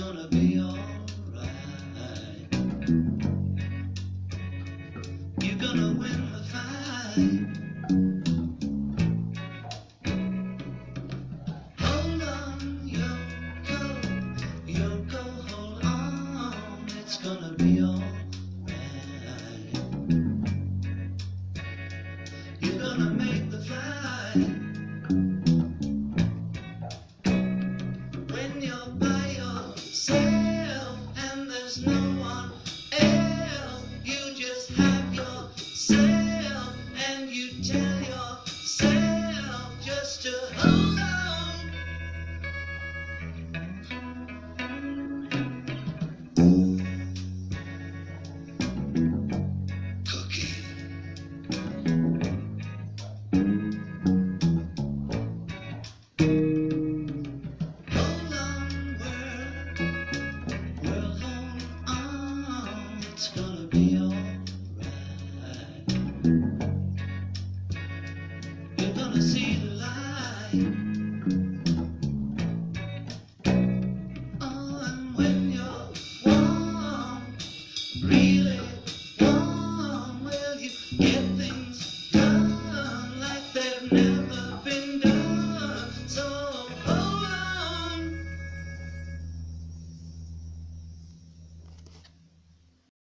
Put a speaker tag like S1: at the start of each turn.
S1: gonna be alright. You're gonna win the fight. Hold on, Yoko, Yoko, hold on. It's gonna be alright. You're gonna make the fight. It's gonna be alright. You're gonna see the light. Oh, and when you're warm, really warm, will you get?